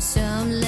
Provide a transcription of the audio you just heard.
some